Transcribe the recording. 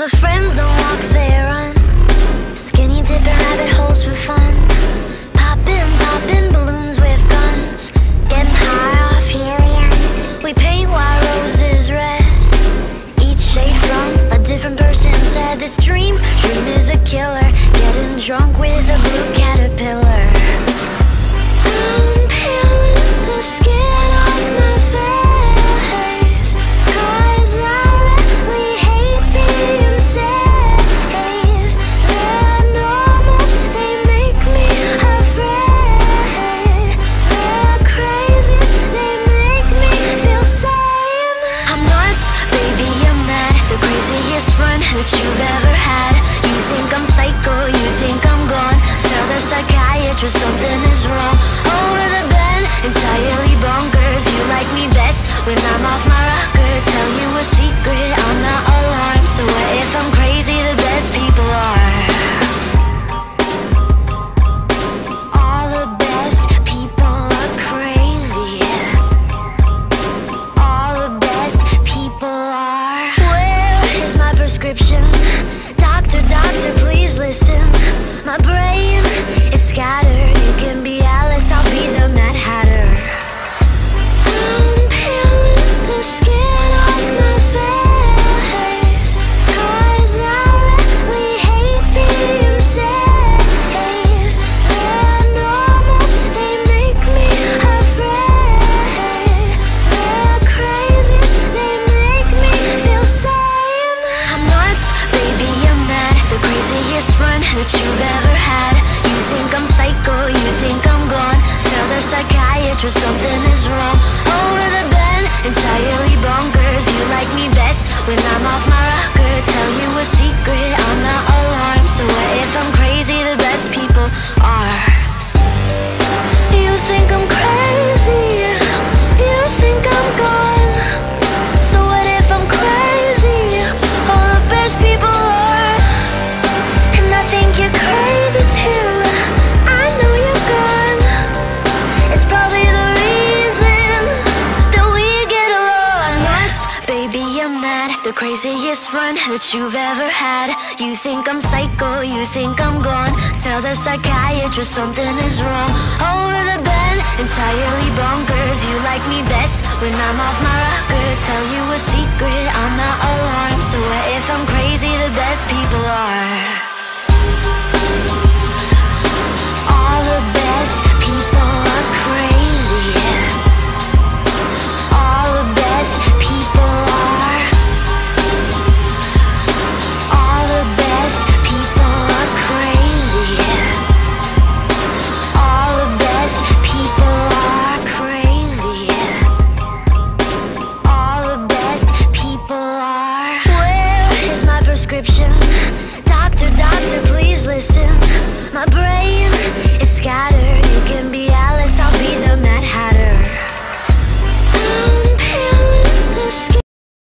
My friends don't walk, they run. Skinny dipping rabbit holes for fun. Popping, popping balloons with guns. Getting high off helium. We paint white roses red. Each shade from a different person said this dream, dream is a killer. Getting drunk with a blue caterpillar. You've ever had. You think I'm psycho, you think I'm gone. Tell the psychiatrist something is craziest friend that you've ever had. You think I'm psycho, you think I'm gone. Tell the psychiatrist something is wrong. Over the bed, entirely bonkers. You like me best when I'm off my rocker. Tell you a secret, I'm not alarmed. So what if I'm The craziest friend that you've ever had. You think I'm psycho, you think I'm gone. Tell the psychiatrist something is wrong. Over the bed, entirely bonkers. You like me best when I'm off my rocker. Tell you a secret, I'm not alarmed. So what if I'm crazy? The best people are. prescription. Doctor, doctor, please listen. My brain